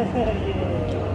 yeah.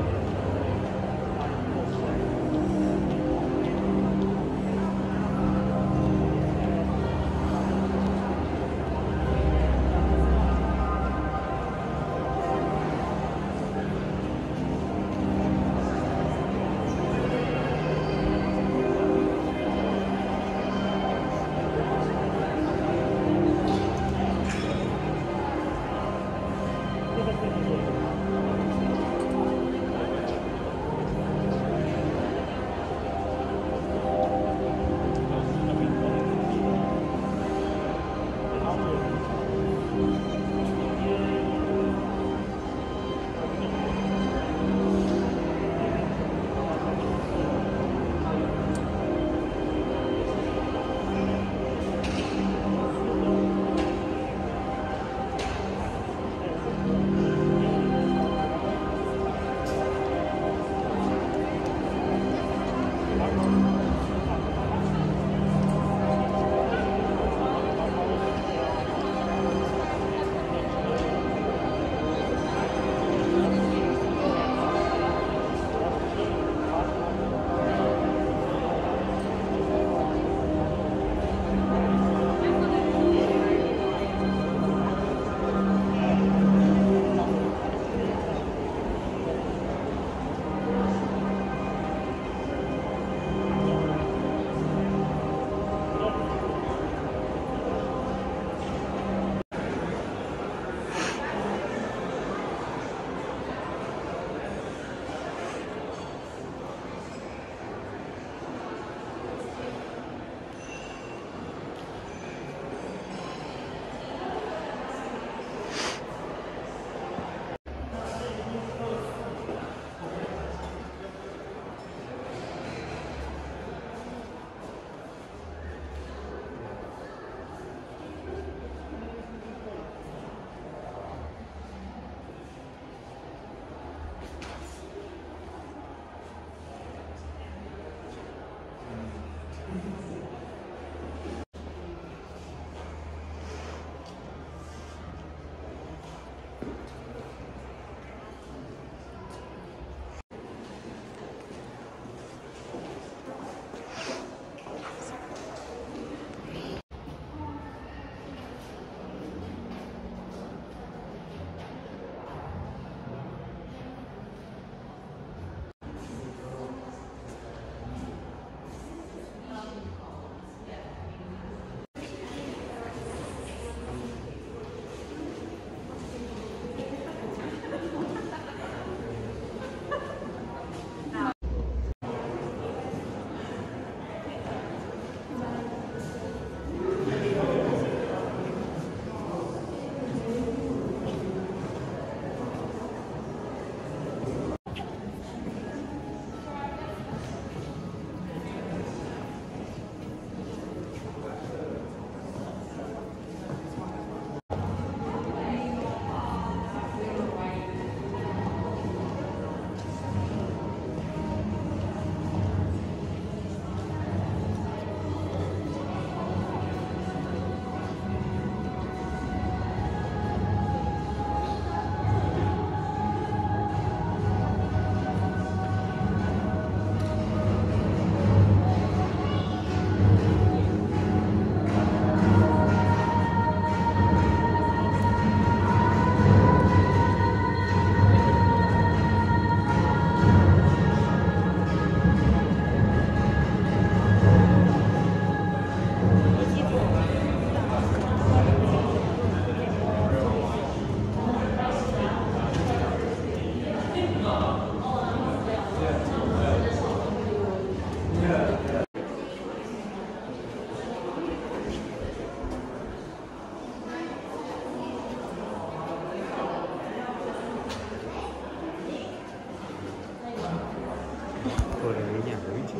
Koreańia ludzi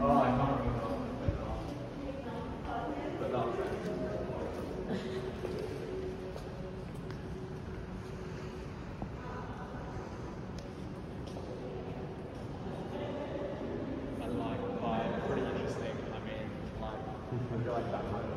Oh, I can't it. Would you like that?